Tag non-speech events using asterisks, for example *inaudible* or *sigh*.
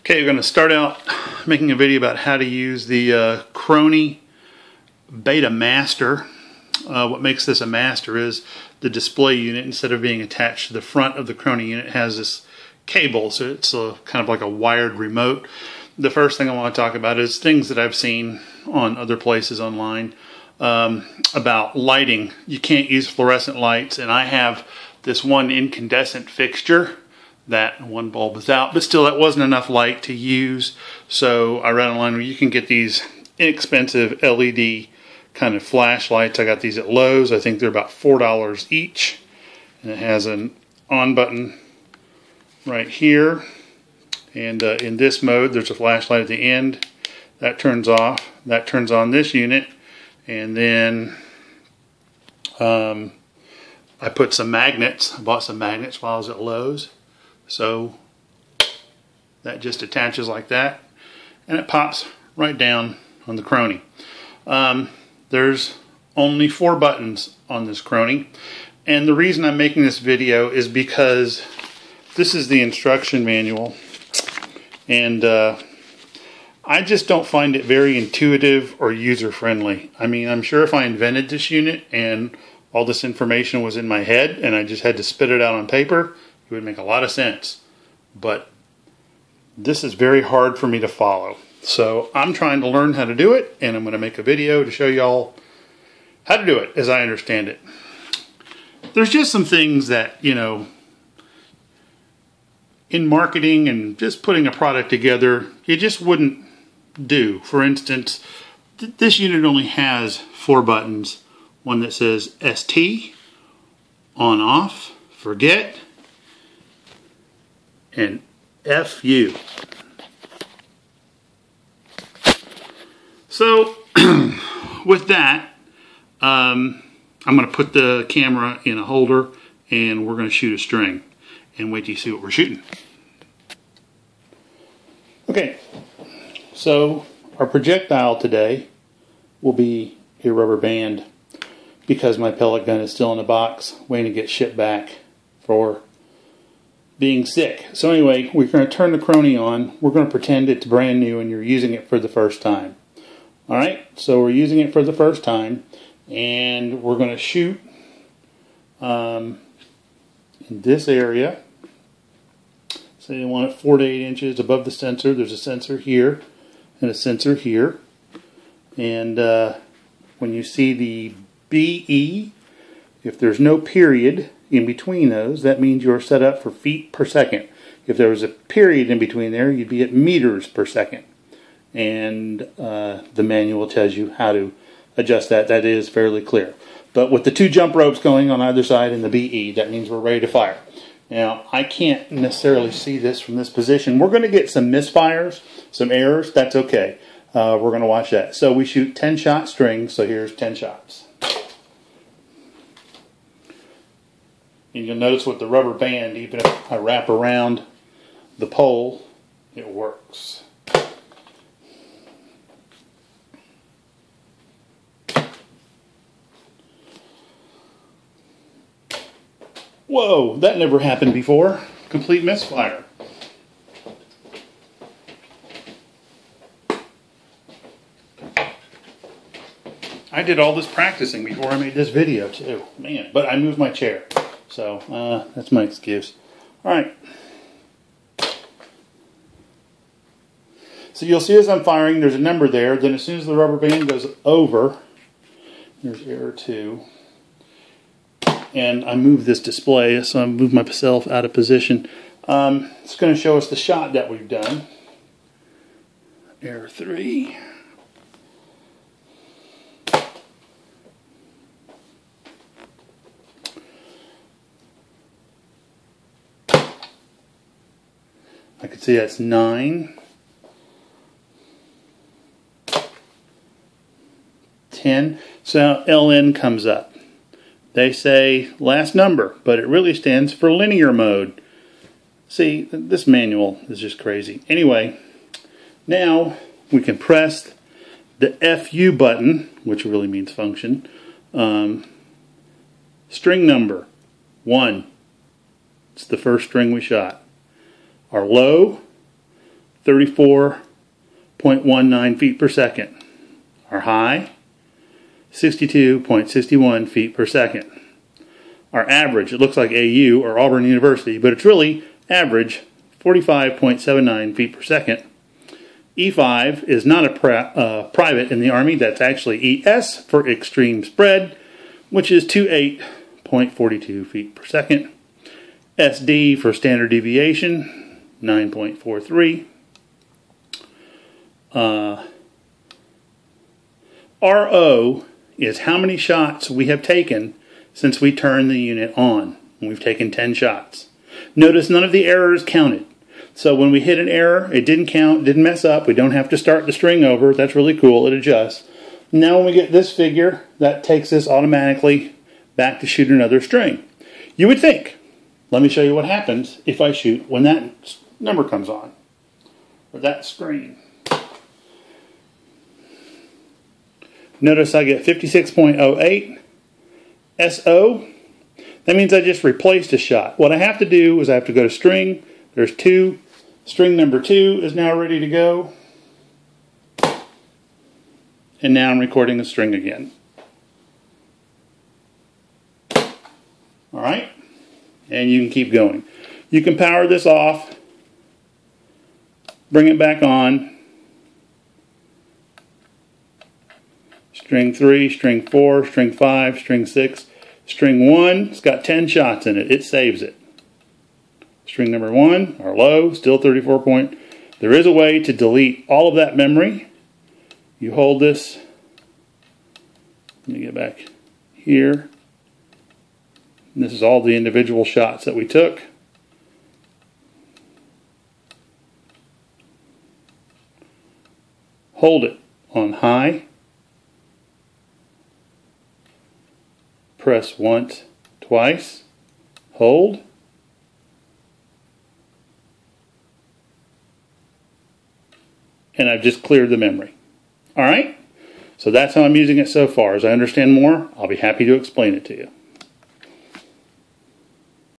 Okay, we're going to start out making a video about how to use the uh, Chrony Beta Master. Uh, what makes this a master is the display unit, instead of being attached to the front of the Chrony unit, has this cable, so it's a, kind of like a wired remote. The first thing I want to talk about is things that I've seen on other places online um, about lighting. You can't use fluorescent lights, and I have this one incandescent fixture that one bulb is out, but still that wasn't enough light to use. So I read online where you can get these inexpensive LED kind of flashlights. I got these at Lowe's. I think they're about $4 each. And it has an on button right here. And uh, in this mode, there's a flashlight at the end. That turns off. That turns on this unit. And then um, I put some magnets. I bought some magnets while I was at Lowe's so that just attaches like that and it pops right down on the Chrony. Um, there's only four buttons on this Chrony and the reason I'm making this video is because this is the instruction manual and uh, I just don't find it very intuitive or user friendly. I mean I'm sure if I invented this unit and all this information was in my head and I just had to spit it out on paper it would make a lot of sense. But this is very hard for me to follow. So I'm trying to learn how to do it, and I'm going to make a video to show y'all how to do it as I understand it. There's just some things that, you know, in marketing and just putting a product together, you just wouldn't do. For instance, th this unit only has four buttons. One that says ST, on off, forget, and F you. So, *clears throat* with that, um, I'm going to put the camera in a holder and we're going to shoot a string and wait till you see what we're shooting. Okay, so our projectile today will be a rubber band because my pellet gun is still in the box waiting to get shipped back for being sick. So anyway, we're going to turn the Chrony on. We're going to pretend it's brand new and you're using it for the first time. Alright, so we're using it for the first time and we're going to shoot um, in this area. So you want it 4 to 8 inches above the sensor. There's a sensor here and a sensor here. And uh, when you see the BE, if there's no period, in between those, that means you're set up for feet per second. If there was a period in between there, you'd be at meters per second. And uh, the manual tells you how to adjust that. That is fairly clear. But with the two jump ropes going on either side and the BE, that means we're ready to fire. Now, I can't necessarily see this from this position. We're going to get some misfires, some errors. That's okay. Uh, we're going to watch that. So we shoot 10 shot strings. So here's 10 shots. And you'll notice with the rubber band, even if I wrap around the pole, it works. Whoa, that never happened before. Complete misfire. I did all this practicing before I made this video too. Man, but I moved my chair. So uh, that's my excuse. All right. So you'll see as I'm firing, there's a number there. Then as soon as the rubber band goes over, there's error 2. And I move this display, so I move myself out of position. Um, it's going to show us the shot that we've done. Error 3. I can see that's 9. 10. So LN comes up. They say last number, but it really stands for linear mode. See, this manual is just crazy. Anyway, now we can press the FU button, which really means function, um, string number 1. It's the first string we shot. Our low, 34.19 feet per second. Our high, 62.61 feet per second. Our average, it looks like AU or Auburn University, but it's really average, 45.79 feet per second. E5 is not a pri uh, private in the Army, that's actually ES for extreme spread, which is 28.42 feet per second. SD for standard deviation, 9.43. Uh, RO is how many shots we have taken since we turned the unit on. We've taken 10 shots. Notice none of the errors counted. So when we hit an error, it didn't count, didn't mess up. We don't have to start the string over. That's really cool. It adjusts. Now when we get this figure, that takes us automatically back to shoot another string. You would think, let me show you what happens if I shoot when that number comes on, or that screen. Notice I get 56.08 SO. That means I just replaced a shot. What I have to do is I have to go to string. There's two. String number two is now ready to go. And now I'm recording the string again. All right? And you can keep going. You can power this off, bring it back on, string 3, string 4, string 5, string 6, string 1. It's got 10 shots in it. It saves it. String number 1, our low, still 34 point. There is a way to delete all of that memory. You hold this. Let me get back here. And this is all the individual shots that we took. Hold it on high press once, twice, hold, and I've just cleared the memory. All right? So that's how I'm using it so far. As I understand more, I'll be happy to explain it to you.